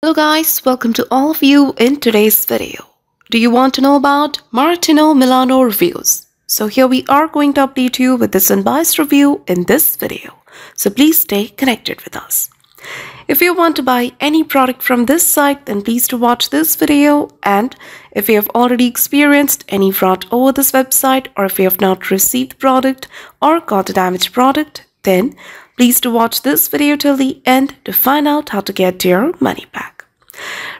Hello guys, welcome to all of you in today's video. Do you want to know about Martino Milano reviews? So here we are going to update you with this unbiased review in this video. So please stay connected with us. If you want to buy any product from this site, then please to watch this video. And if you have already experienced any fraud over this website, or if you have not received the product or got a damaged product, then please to watch this video till the end to find out how to get your money back.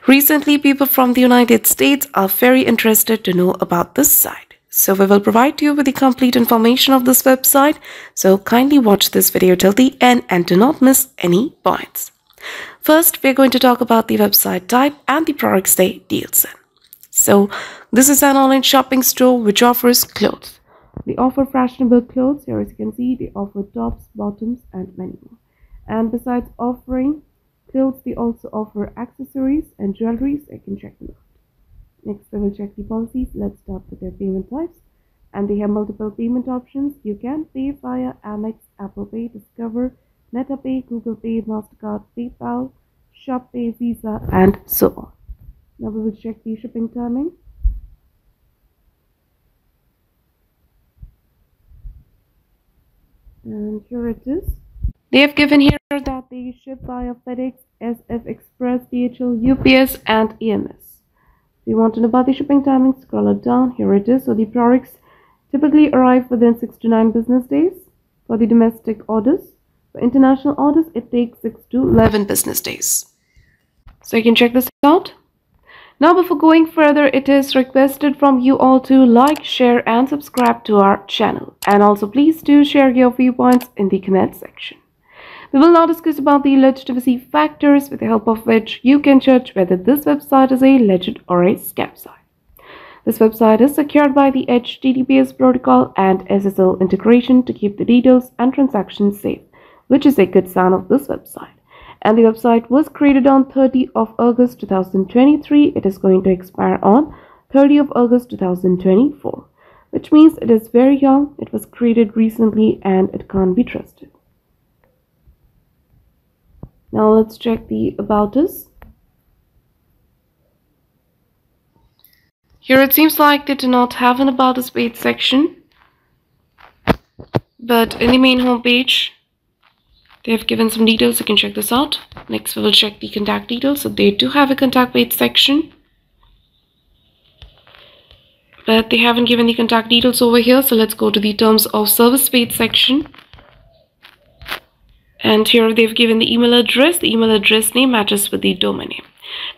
Recently, people from the United States are very interested to know about this site. So we will provide you with the complete information of this website. So kindly watch this video till the end and do not miss any points. First, we're going to talk about the website type and the products they deals in. So, this is an online shopping store which offers clothes. They offer fashionable clothes. Here, as you can see, they offer tops, bottoms, and many more. And besides offering clothes, they also offer accessories and jewelry. So, I can check them out. Next, we will check the policies. Let's start with their payment types. And they have multiple payment options. You can pay via Amex, Apple Pay, Discover, MetaPay, Google Pay, MasterCard, PayPal, ShopPay, Visa, and so on. Now we will check the shipping timing. And here it is. They have given here that they ship via FedEx, SF Express, DHL, UPS, and EMS. If you want to know about the shipping timing, scroll it down. Here it is. So the products typically arrive within 6 to 9 business days for the domestic orders. For international orders, it takes 6 to 11 business days. So you can check this out. Now before going further, it is requested from you all to like, share and subscribe to our channel. And also please do share your viewpoints in the comment section. We will now discuss about the legitimacy factors with the help of which you can judge whether this website is a legit or a scam site. This website is secured by the HTTPS protocol and SSL integration to keep the details and transactions safe which is a good sign of this website. And the website was created on 30 of August 2023. It is going to expire on 30 of August 2024, which means it is very young. It was created recently and it can't be trusted. Now let's check the about us. Here it seems like they do not have an about us page section. But in the main homepage, they have given some details you can check this out. Next we will check the contact details so they do have a contact page section but they haven't given the contact details over here. So let's go to the terms of service page section. And here they've given the email address. The email address name matches with the domain name.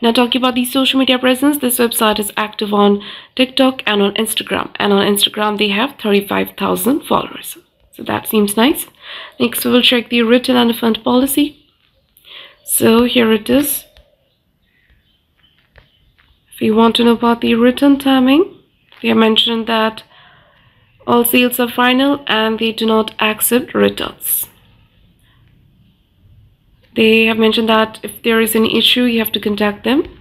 Now talking about the social media presence this website is active on tiktok and on instagram. And on instagram they have 35,000 followers. So that seems nice. Next we will check the return and refund policy. So here it is. If you want to know about the written timing, they have mentioned that all sales are final and they do not accept returns. They have mentioned that if there is any issue, you have to contact them.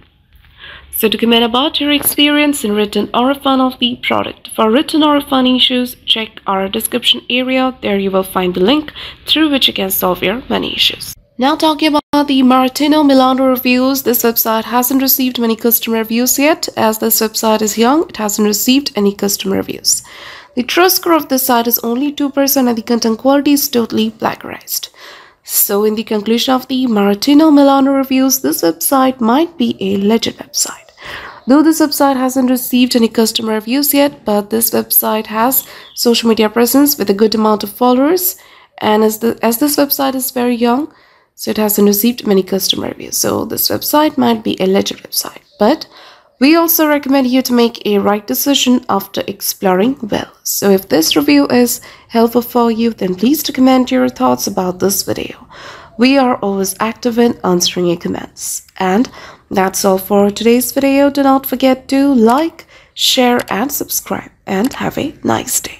So to comment about your experience in written or refund of the product. For written or refund issues, check our description area. There you will find the link through which you can solve your money issues. Now talking about the Martino Milano reviews, this website hasn't received many customer reviews yet. As this website is young, it hasn't received any customer reviews. The trust score of this site is only 2% and the content quality is totally plagiarized. So in the conclusion of the Martino Milano reviews, this website might be a legit website. Though this website hasn't received any customer reviews yet, but this website has social media presence with a good amount of followers. And as, the, as this website is very young, so it hasn't received many customer reviews. So this website might be a legit website. But we also recommend you to make a right decision after exploring well. So if this review is helpful for you, then please to comment your thoughts about this video. We are always active in answering your comments. And that's all for today's video. Do not forget to like, share and subscribe and have a nice day.